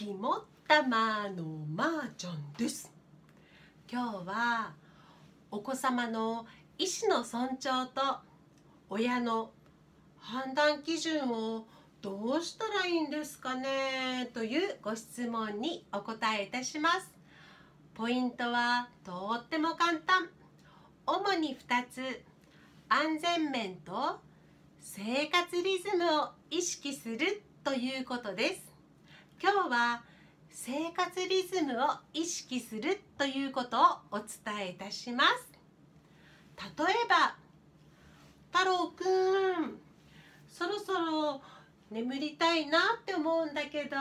肝っ玉のまーちゃんです。今日はお子様の意思の尊重と親の判断基準をどうしたらいいんですかねというご質問にお答えいたします。ポイントはとっても簡単。主に2つ。安全面と生活リズムを意識するということです。今日は生活リズムを意識するということをお伝えいたします。例えば太郎くんそろそろ眠りたいなって思うんだけど。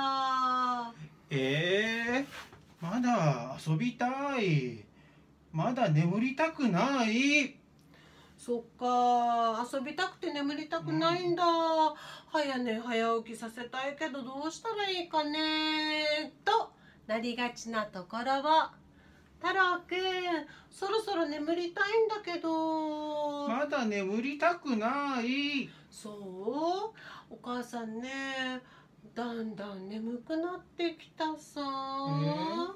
えー、まだ遊びたい。まだ眠りたくない。そっか。遊びたくて眠りたくないんだ、うん、早寝早起きさせたいけどどうしたらいいかね。となりがちなところを。太郎くんそろそろ眠りたいんだけど。まだ眠りたくない。そう？お母さんねだんだん眠くなってきたさ、えー、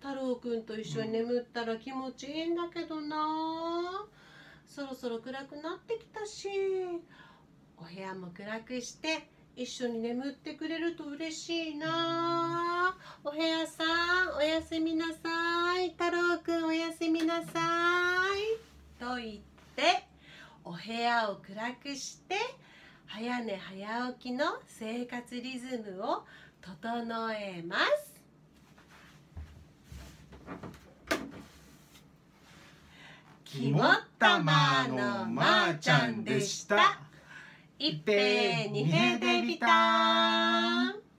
太郎くんと一緒に眠ったら気持ちいいんだけどな、うんそろそろ暗くなってきたしお部屋も暗くして一緒に眠ってくれると嬉しいな。お部屋さんおやすみなさい。太郎くんおやすみなさい。と言ってお部屋を暗くして早寝早起きの生活リズムを整えます。肝っ玉のまーちゃんでした。一平二平でビター